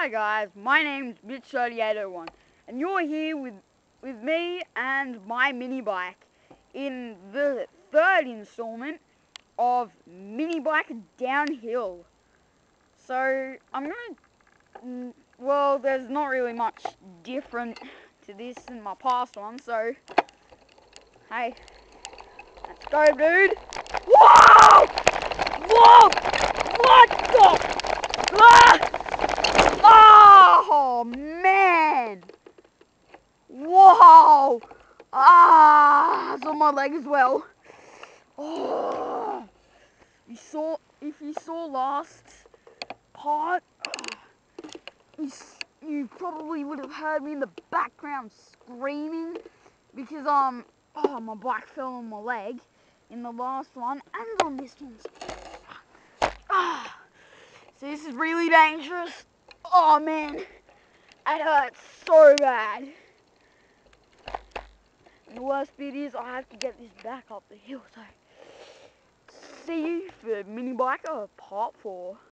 Hi guys, my name's Mich3801 and you're here with with me and my mini bike in the third installment of mini bike downhill. So I'm gonna mm, well there's not really much different to this than my past one so hey let's go dude. Whoa! Whoa! What the ah! Oh man! Whoa! Ah, it's on my leg as well. Oh, you saw if you saw last part, you, you probably would have heard me in the background screaming because um oh my bike fell on my leg in the last one and on this one. Ah, so this is really dangerous. Oh man, it hurts so bad. The worst bit is I have to get this back up the hill. So see you for mini biker part four.